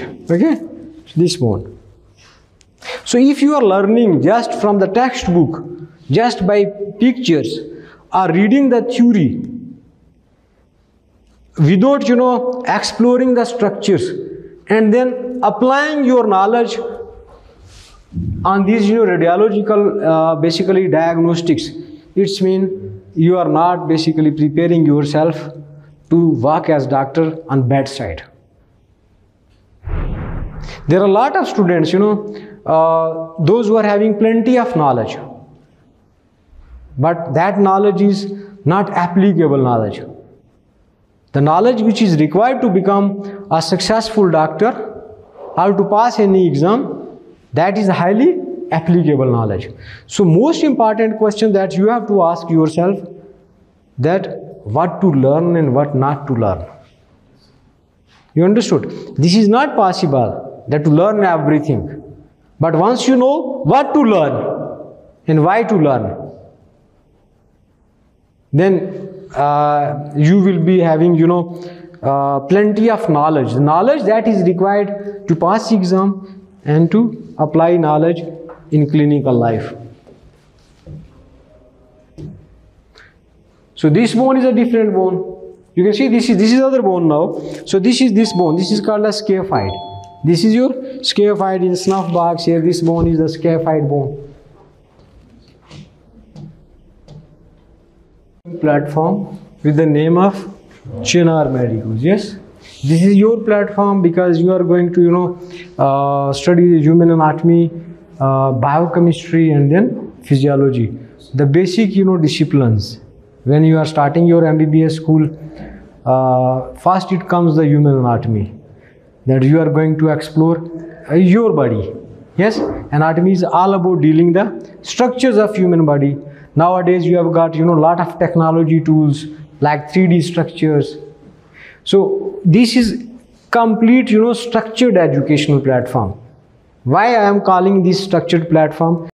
okay? This bone so if you are learning just from the textbook just by pictures or reading the theory without you know exploring the structures and then applying your knowledge on these you know radiological uh, basically diagnostics it's mean you are not basically preparing yourself to work as doctor on bedside there are a lot of students you know uh, those who are having plenty of knowledge. But that knowledge is not applicable knowledge. The knowledge which is required to become a successful doctor or to pass any exam that is highly applicable knowledge. So most important question that you have to ask yourself that what to learn and what not to learn. You understood? This is not possible that to learn everything. But once you know what to learn and why to learn then uh, you will be having you know uh, plenty of knowledge. The knowledge that is required to pass exam and to apply knowledge in clinical life. So this bone is a different bone. You can see this is this is other bone now. So this is this bone. This is called a scaphoid this is your scaphoid in snuff box here this bone is the scaphoid bone platform with the name of Chinar Medicals. Yes, this is your platform because you are going to you know uh, study human anatomy, uh, biochemistry, and then physiology. The basic you know disciplines. When you are starting your MBBS school, uh, first it comes the human anatomy that you are going to explore uh, your body. Yes, anatomy is all about dealing the structures of human body. Nowadays you have got you know lot of technology tools like 3d structures. So this is complete you know structured educational platform. Why i am calling this structured platform